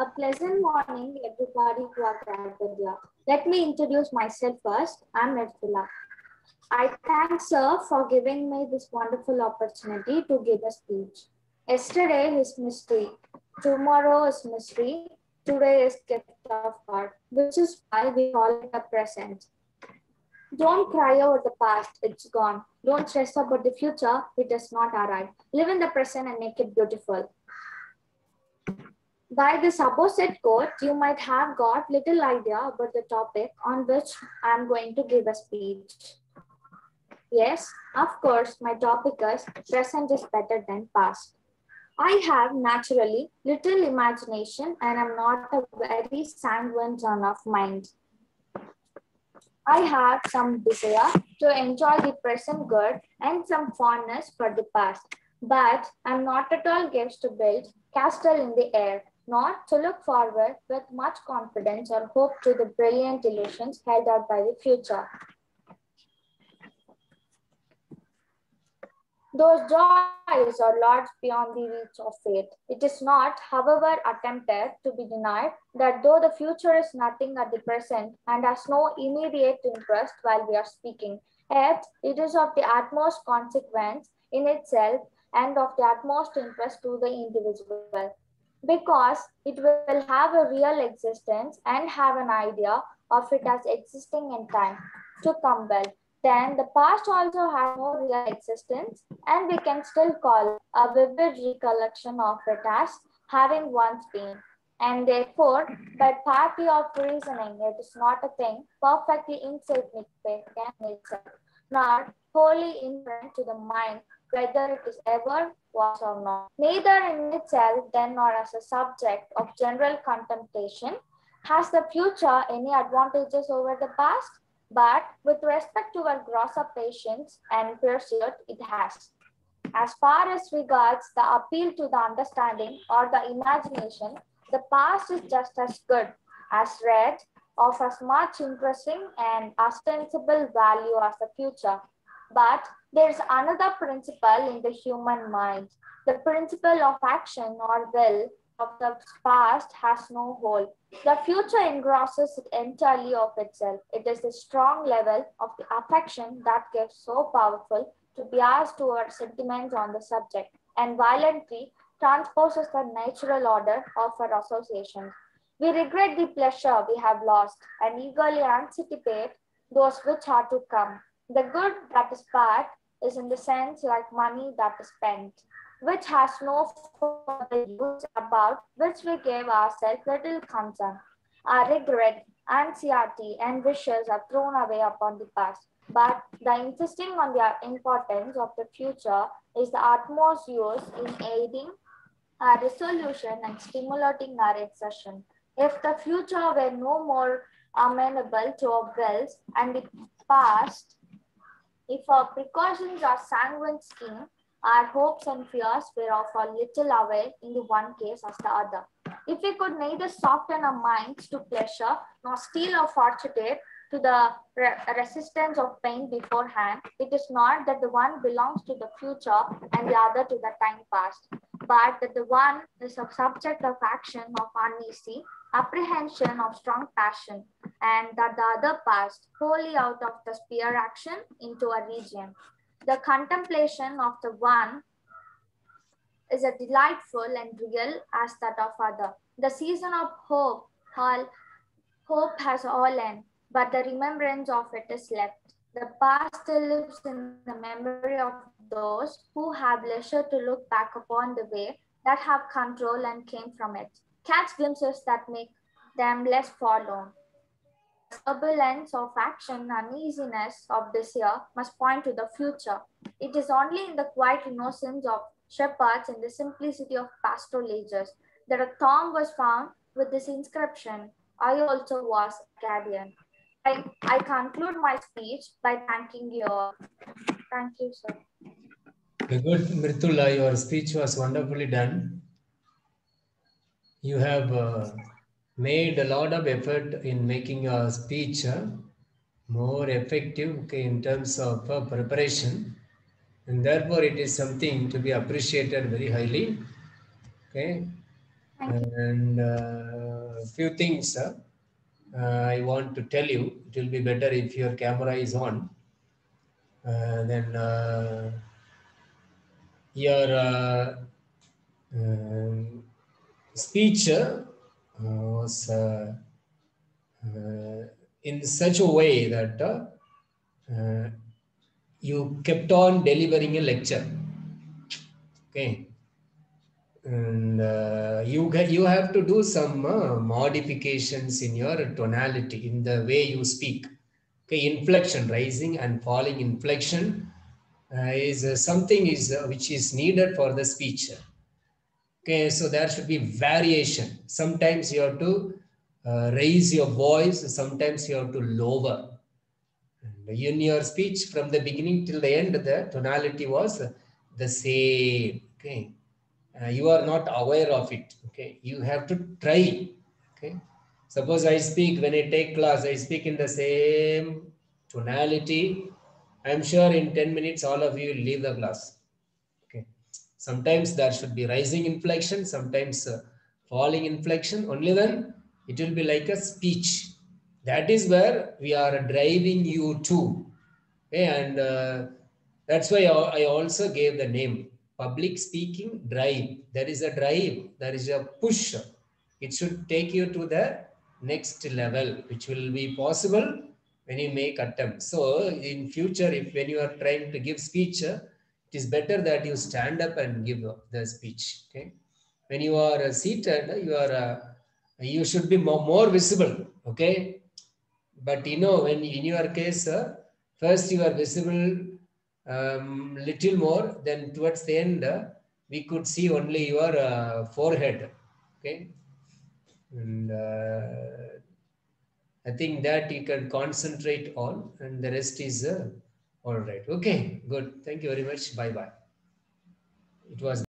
A pleasant morning, everybody who are gathered here. Let me introduce myself first. I'm Mirtula. I thank Sir for giving me this wonderful opportunity to give a speech. Yesterday is mystery. Tomorrow is mystery. Today is gift of God, which is why we call it a present. Don't cry over the past, it's gone. Don't stress about the future, it does not arrive. Live in the present and make it beautiful. By this opposite quote, you might have got little idea about the topic on which I'm going to give a speech. Yes, of course, my topic is present is better than past. I have naturally little imagination and I'm not a very sanguine son of mind. I have some desire to enjoy the present good and some fondness for the past, but I'm not at all gives to build castle in the air, not to look forward with much confidence or hope to the brilliant illusions held out by the future. Those joys are large beyond the reach of fate. It is not, however, attempted to be denied that though the future is nothing at the present and has no immediate interest while we are speaking, yet it is of the utmost consequence in itself and of the utmost interest to the individual because it will have a real existence and have an idea of it as existing in time to come well then the past also has no real existence and we can still call a vivid recollection of it as having once been. And therefore, by party of reasoning, it is not a thing perfectly insignificant in itself, nor wholly indifferent to the mind whether it is ever was or not. Neither in itself then nor as a subject of general contemplation has the future any advantages over the past but with respect to our grosser patience and pursuit, it has. As far as regards the appeal to the understanding or the imagination, the past is just as good as read, of as much interesting and ostensible value as the future. But there is another principle in the human mind, the principle of action or will of the past has no hold. The future engrosses it entirely of itself. It is the strong level of the affection that gives so powerful to bias to our sentiments on the subject and violently transposes the natural order of our associations. We regret the pleasure we have lost and eagerly anticipate those which are to come. The good that is bad is in the sense like money that is spent which has no further use about which we gave ourselves little concern. Our regret, anxiety, and wishes are thrown away upon the past. But the insisting on the importance of the future is the utmost use in aiding our resolution and stimulating our exertion. If the future were no more amenable to our wills and the past, if our precautions are sanguine scheme, our hopes and fears were of a little avail in the one case as the other. If we could neither soften our minds to pleasure nor steel our fortitude to the re resistance of pain beforehand, it is not that the one belongs to the future and the other to the time past, but that the one is a subject of action of uneasy, apprehension of strong passion, and that the other passed wholly out of the sphere action into a region the contemplation of the one is as delightful and real as that of other. The season of hope, all, hope has all end, but the remembrance of it is left. The past still lives in the memory of those who have leisure to look back upon the way that have control and came from it. Catch glimpses that make them less forlorn turbulence of action, uneasiness of this year must point to the future. It is only in the quiet innocence of shepherds and the simplicity of pastoral ages that a tomb was found with this inscription, I also was Arcadian. I, I conclude my speech by thanking you all. Thank you, sir. Good, Mirtula. Your speech was wonderfully done. You have uh, made a lot of effort in making your speech uh, more effective okay, in terms of uh, preparation. And therefore, it is something to be appreciated very highly. Okay. And uh, few things uh, I want to tell you. It will be better if your camera is on. Uh, then uh, your uh, speech uh, was uh, uh, in such a way that uh, you kept on delivering a lecture. Okay. And you you have to do some modifications in your tonality in the way you speak. Okay inflection rising and falling inflection uh, is uh, something is uh, which is needed for the speech okay so there should be variation. Sometimes you have to uh, raise your voice sometimes you have to lower. And in your speech from the beginning till the end the tonality was the same okay? Uh, you are not aware of it okay? You have to try okay? Suppose i speak when i take class i speak in the same tonality. I'm sure in 10 minutes all of you leave the class sometimes there should be rising inflection sometimes uh, falling inflection only then it will be like a speech that is where we are driving you to okay? and uh, that's why i also gave the name public speaking drive. There is a drive, there is a push. It should take you to the next level, which will be possible when you make attempts. So in future, if when you are trying to give speech, it is better that you stand up and give the speech. Okay. When you are seated, you are uh, you should be more, more visible. Okay. But you know, when in your case, uh, first you are visible um, little more then towards the end uh, we could see only your uh, forehead okay and uh, i think that you can concentrate on and the rest is uh, all right. Okay good. Thank you very much. Bye bye it was